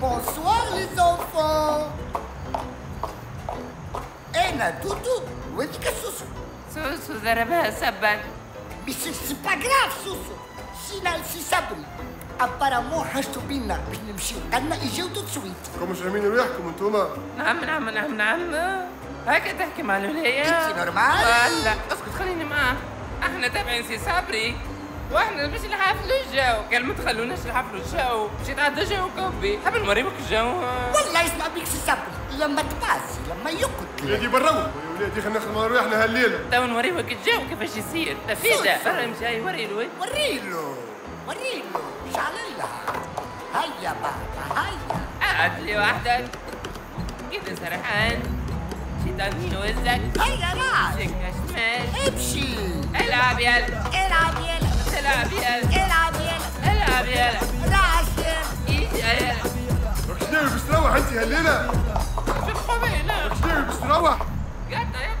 Bonsoir les enfants. Eh hey, où est-ce que Soussou Soussou, ça va pas Mais c'est pas grave Soussou Sinon, si ça brille Apparemment, je suis bien là, bien là, je suis tout de suite. Comme je suis bien là, comme Thomas. Non, non, non, non, non هكا تحكي مع الولاية انتي نورمال؟ لا اسكت خليني معاه إحنا تابعين سي صبري وإحنا باش نحفلوا الجو. قال ما تخلوناش نحفلوا الجو. باش يتعدى جو كوبي. حاب نوريوك الجو والله يسمع بيك سي صبري لما تباسي لما يقتل ولادي بروا يا ولادي خلينا ناخذ مع ريحنا هالليلة. تو نوريوك الجو كيفاش يصير. تفيدة. برا مشاي وري الوين وريلو. وريلو. شعل الله هيا بابا هيا. قعد لي وحدك كده سرحان يوزك هيا راس سكة شمال امشي العب يلا العب يلا العب يلا العب يلا العب يلا راس يلا يلا شناوي باش تروح أنت هالليلة. شو القبيلة شناوي باش تروح قطع يا